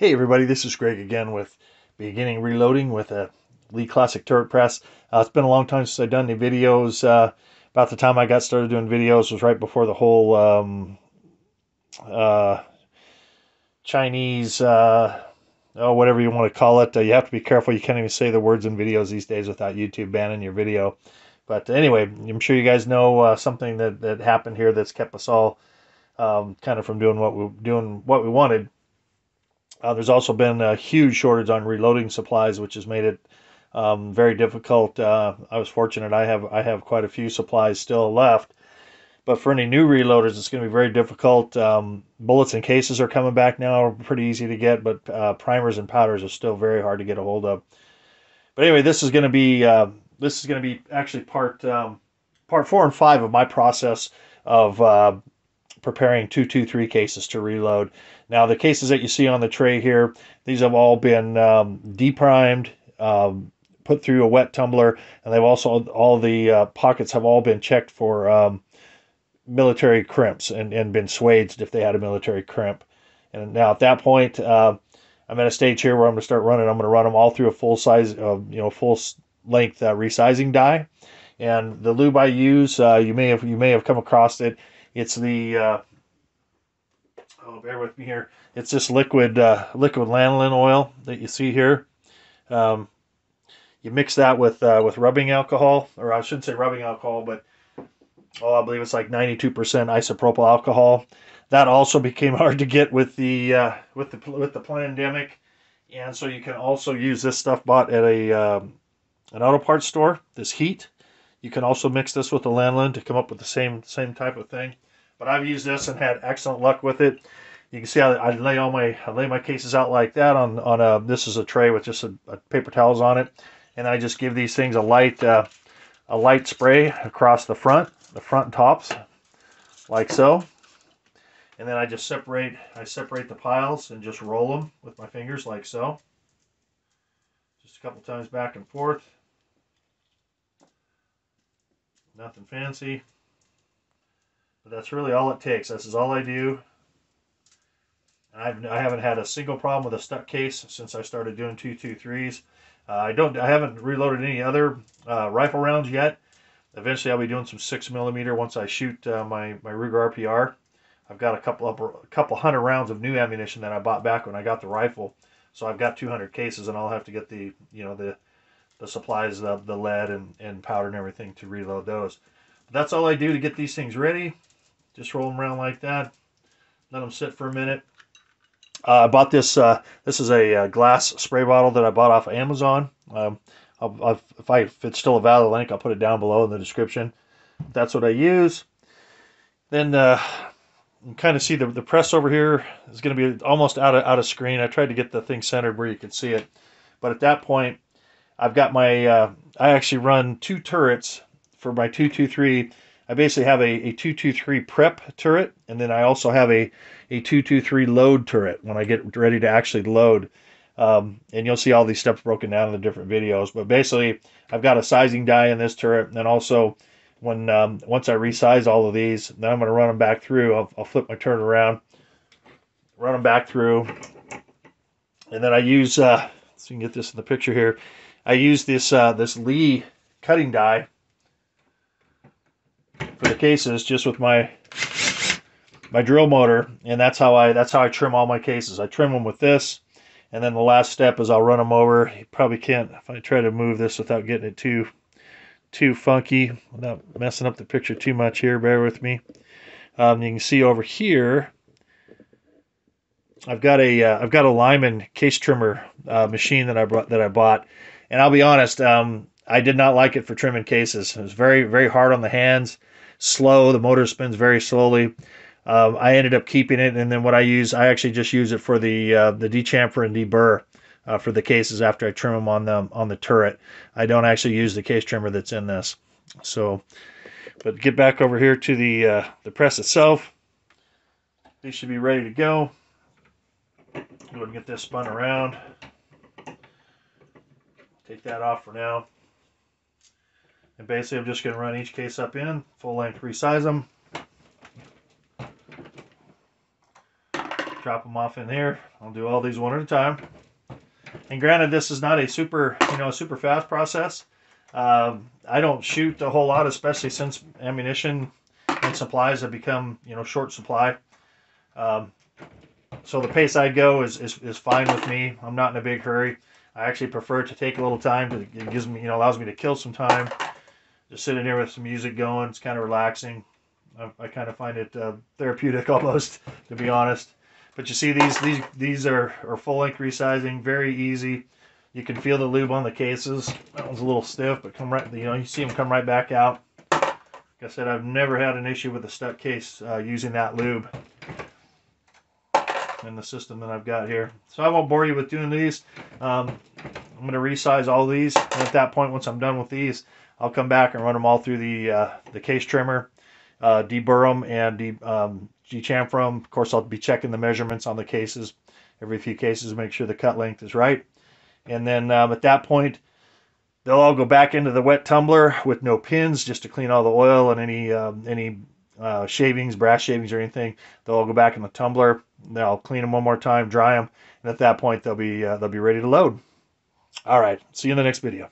Hey everybody, this is Greg again with beginning reloading with a Lee Classic turret press. Uh, it's been a long time since I've done any videos. Uh, about the time I got started doing videos was right before the whole um, uh, Chinese, uh, oh whatever you want to call it. Uh, you have to be careful. You can't even say the words in videos these days without YouTube banning your video. But anyway, I'm sure you guys know uh, something that, that happened here that's kept us all um, kind of from doing what we doing what we wanted. Uh, there's also been a huge shortage on reloading supplies, which has made it um, very difficult. Uh, I was fortunate; I have I have quite a few supplies still left. But for any new reloaders, it's going to be very difficult. Um, bullets and cases are coming back now, pretty easy to get, but uh, primers and powders are still very hard to get a hold of. But anyway, this is going to be uh, this is going to be actually part um, part four and five of my process of uh, preparing 223 cases to reload. Now the cases that you see on the tray here, these have all been um, deprimed, um, put through a wet tumbler, and they've also, all the uh, pockets have all been checked for um, military crimps and, and been swaged if they had a military crimp. And now at that point, uh, I'm at a stage here where I'm going to start running. I'm going to run them all through a full size, uh, you know, full length uh, resizing die. And the lube I use, uh, you may have you may have come across it. It's the uh, oh, bear with me here. It's this liquid uh, liquid lanolin oil that you see here. Um, you mix that with uh, with rubbing alcohol, or I shouldn't say rubbing alcohol, but oh, I believe it's like 92% isopropyl alcohol. That also became hard to get with the uh, with the with the pandemic, and so you can also use this stuff bought at a um, an auto parts store. This HEET you can also mix this with the lanolin to come up with the same same type of thing. But I've used this and had excellent luck with it. You can see I, I lay all my I lay my cases out like that on on a this is a tray with just a, a paper towels on it, and I just give these things a light uh, a light spray across the front the front tops like so, and then I just separate I separate the piles and just roll them with my fingers like so. Just a couple times back and forth. Nothing fancy. But that's really all it takes. This is all I do. I've, I haven't had a single problem with a stuck case since I started doing 223s. Uh, I don't. I haven't reloaded any other uh, rifle rounds yet. Eventually, I'll be doing some six millimeter once I shoot uh, my my Ruger RPR. I've got a couple a couple hundred rounds of new ammunition that I bought back when I got the rifle. So I've got 200 cases, and I'll have to get the you know the the supplies, the, the lead and, and powder and everything to reload those. But that's all I do to get these things ready. Just roll them around like that. Let them sit for a minute. Uh, I bought this. Uh, this is a, a, uh, glass spray bottle that I bought off of Amazon. Um, I'll, I'll, if, I, if it's still a valid link, I'll put it down below in the description. That's what I use. Then uh, you kind of see the, the press over here is going to be almost out of, out of screen. I tried to get the thing centered where you could see it. But at that point, I've got my, uh, I actually run two turrets for my 223. I basically have a, a 223 prep turret, and then I also have a, a 223 load turret when I get ready to actually load. Um, and you'll see all these steps broken down in the different videos. But basically, I've got a sizing die in this turret, and then also when um, once I resize all of these, then I'm going to run them back through. I'll, I'll flip my turret around, run them back through, and then I use. Uh, so you can get this in the picture here. I use this uh, this Lee cutting die for the cases just with my my drill motor and that's how I that's how I trim all my cases. I trim them with this and then the last step is I'll run them over. You probably can't if I try to move this without getting it too too funky without messing up the picture too much here. Bear with me. Um, you can see over here I've got a have uh, got a Lyman case trimmer uh, machine that I brought that I bought and I'll be honest, um, I did not like it for trimming cases. It was very, very hard on the hands, slow. The motor spins very slowly. Um, I ended up keeping it, and then what I use, I actually just use it for the uh, the dechamfer and deburr uh, for the cases after I trim them on the on the turret. I don't actually use the case trimmer that's in this. So, but get back over here to the uh, the press itself. These should be ready to go. Go and get this spun around. Take that off for now. And basically I'm just going to run each case up in, full length resize them. drop them off in there. I'll do all these one at a time. And granted, this is not a super, you know, super fast process. Um, I don't shoot a whole lot, especially since ammunition and supplies have become, you know, short supply. Um, so the pace I go is, is, is fine with me. I'm not in a big hurry. I actually prefer to take a little time. To, it gives me, you know, allows me to kill some time. Just sitting here with some music going. It's kind of relaxing. I, I kind of find it uh, therapeutic almost, to be honest. But you see, these these these are, are full length resizing, very easy. You can feel the lube on the cases. That one's a little stiff, but come right, you know, you see them come right back out. Like I said, I've never had an issue with a stuck case uh, using that lube in the system that I've got here. So I won't bore you with doing these. Um, I'm going to resize all these. And at that point, once I'm done with these, I'll come back and run them all through the uh, the case trimmer, uh, deburr them and de, um, dechamfer them. Of course, I'll be checking the measurements on the cases every few cases to make sure the cut length is right. And then um, at that point, they'll all go back into the wet tumbler with no pins just to clean all the oil and any um, any uh, shavings, brass shavings or anything. They'll all go back in the tumbler. Then I'll clean them one more time, dry them, and at that point they'll be uh, they'll be ready to load. All right, see you in the next video.